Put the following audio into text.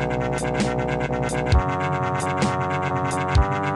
Ella se encuentra